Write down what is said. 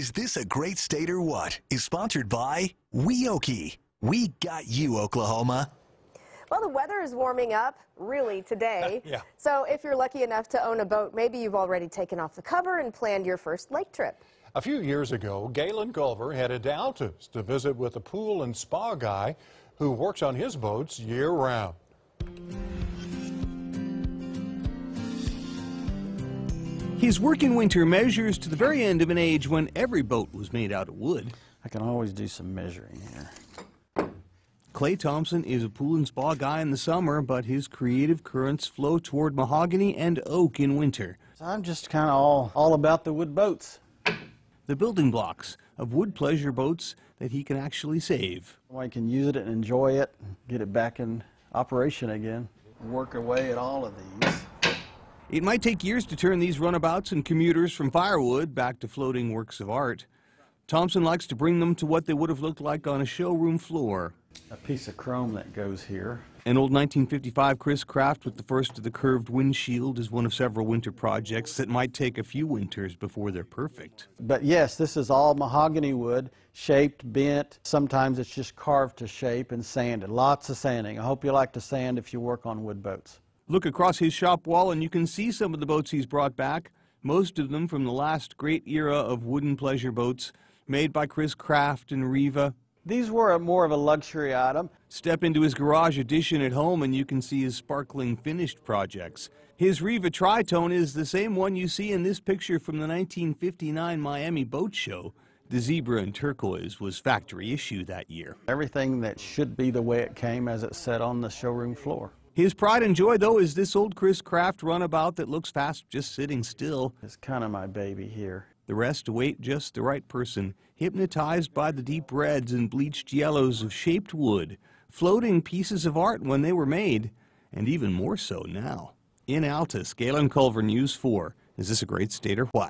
Is this a great state or what? Is sponsored by WEOKIE. We got you, Oklahoma. Well, the weather is warming up, really, today. Yeah. So if you're lucky enough to own a boat, maybe you've already taken off the cover and planned your first lake trip. A few years ago, Galen Culver headed to Altus to visit with a pool and spa guy who works on his boats year round. His working winter measures to the very end of an age when every boat was made out of wood. I can always do some measuring here. Clay Thompson is a pool and spa guy in the summer, but his creative currents flow toward mahogany and oak in winter. So I'm just kind of all, all about the wood boats. The building blocks of wood pleasure boats that he can actually save. I can use it and enjoy it, get it back in operation again. Work away at all of these. It might take years to turn these runabouts and commuters from firewood back to floating works of art. Thompson likes to bring them to what they would have looked like on a showroom floor. A piece of chrome that goes here. An old 1955 Chris Craft with the first of the curved windshield is one of several winter projects that might take a few winters before they're perfect. But yes, this is all mahogany wood, shaped, bent. Sometimes it's just carved to shape and sanded. Lots of sanding. I hope you like to sand if you work on wood boats. Look across his shop wall and you can see some of the boats he's brought back, most of them from the last great era of wooden pleasure boats made by Chris Craft and Riva. These were a, more of a luxury item. Step into his garage addition at home and you can see his sparkling finished projects. His Riva Tritone is the same one you see in this picture from the 1959 Miami Boat Show. The zebra and turquoise was factory issue that year. Everything that should be the way it came as it sat on the showroom floor. His pride and joy, though, is this old Chris Craft runabout that looks fast just sitting still. It's kind of my baby here. The rest await just the right person, hypnotized by the deep reds and bleached yellows of shaped wood, floating pieces of art when they were made, and even more so now. In Altus, Galen Culver News 4. Is this a great state or what?